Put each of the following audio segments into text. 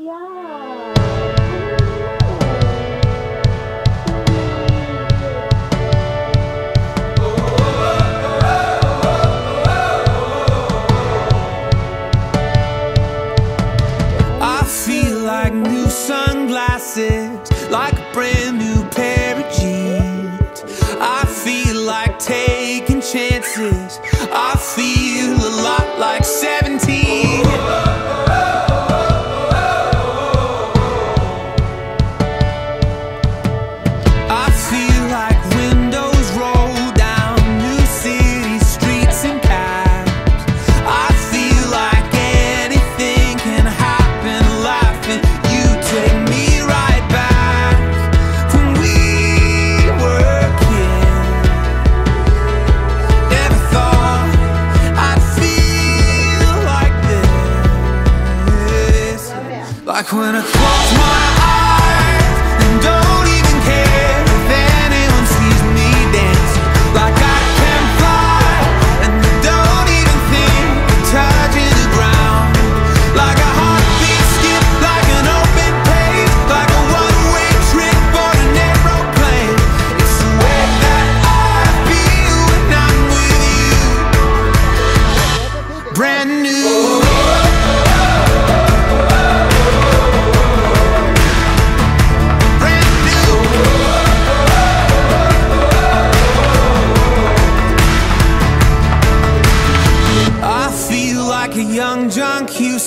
Yeah. I feel like new sunglasses, like a brand new pair of jeans. I feel like taking chances. I feel Like when I close my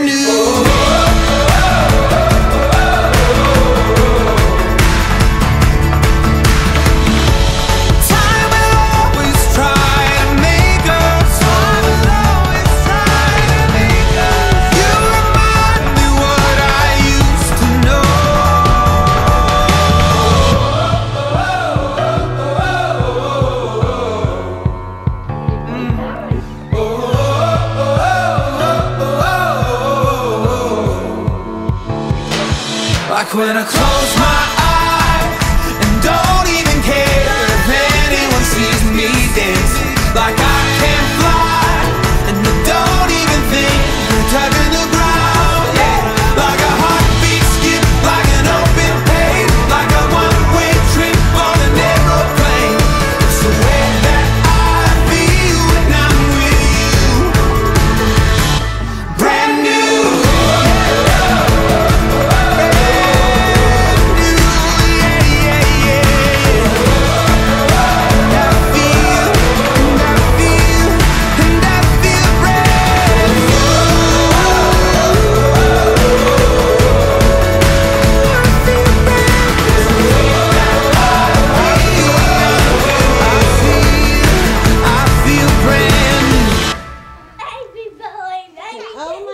new. Like when I close my eyes and don't even care if anyone sees me. Oh my